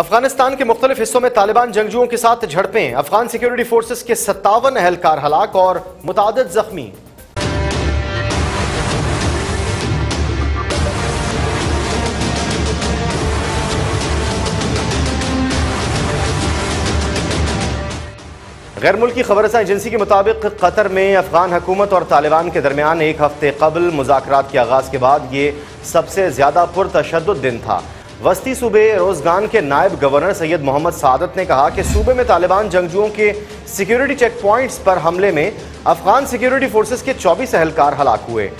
अफ़गानिस्तान के मुख्तलिफ़ हिस्सों में तालिबान जंगजुओं के साथ झड़पें। अफगान सिक्योरिटी फोर्सेस के सत्तावन अहलकार हलाक और मुताद जख्मी। गैर मुल्की खबर एजेंसी के मुताबिक कतर में अफगान हुकूमत और तालिबान के दरमियान एक हफ़्ते कबल मुजाकर के आगाज़ के बाद ये सबसे ज़्यादा पुरतशद दिन था। वस्ती सूबे रोजगान के नायब गवर्नर सैयद मोहम्मद सादत ने कहा कि सूबे में तालिबान जंगजुओं के सिक्योरिटी चेक पॉइंट्स पर हमले में अफगान सिक्योरिटी फोर्सेस के 24 अहलकार हलाक हुए।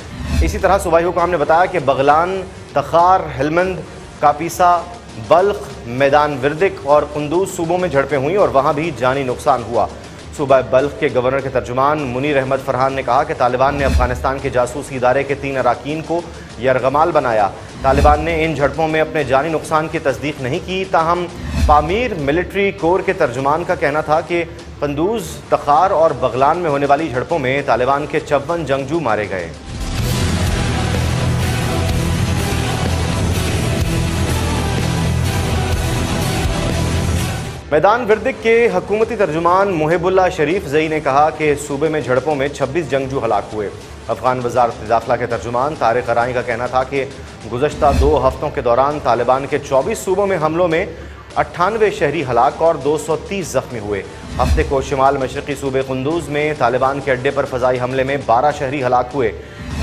इसी तरह सूबाई हुकाम ने बताया कि बगलान, तखार, हेलमंद, कापीसा, बल्ख, मैदान विरदिक और कुंदूज सूबों में झड़पें हुई और वहाँ भी जानी नुकसान हुआ। सूबा बल्ख के गवर्नर के तर्जुमान मुनीर अहमद फरहान ने कहा कि तालिबान ने अफ़गानिस्तान के जासूसी इदारे के तीन अरकान को यरगमाल बनाया। तालिबान ने इन झड़पों में अपने जानी नुकसान की तस्दीक नहीं की। ताहम पामीर मिलिट्री कोर के तर्जुमान का कहना था कि पंदूज तखार और बगलान में होने वाली झड़पों में तालिबान के चौवन जंगजू मारे गए। मैदान वर्दिक के हकूमती तर्जुमान मुहिबुल्ला शरीफ जई ने कहा कि सूबे में झड़पों में 26 जंगजू हलाक हुए। अफगान वजारत दाखिला के तर्जुमान तारे कराई का कहना था कि गुजशत दो हफ्तों के दौरान तालिबान के 24 सूबों में हमलों में अट्ठानवे शहरी हलाक और 230 जख्मी हुए। हफ़्ते को शुमाल मशरकी सूबे कुंदूज में तालिबान के अड्डे पर फजाई हमले में बारह शहरी हलाक हुए।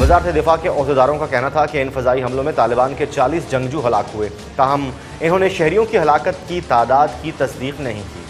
वजारत दिफा के अहदेदारों का कहना था कि इन फजाई हमलों में तालिबान के चालीस जंगजू हलाक हुए। ताहम, इन्होंने शहरीों की हलाकत की तादाद की तस्दीक नहीं की।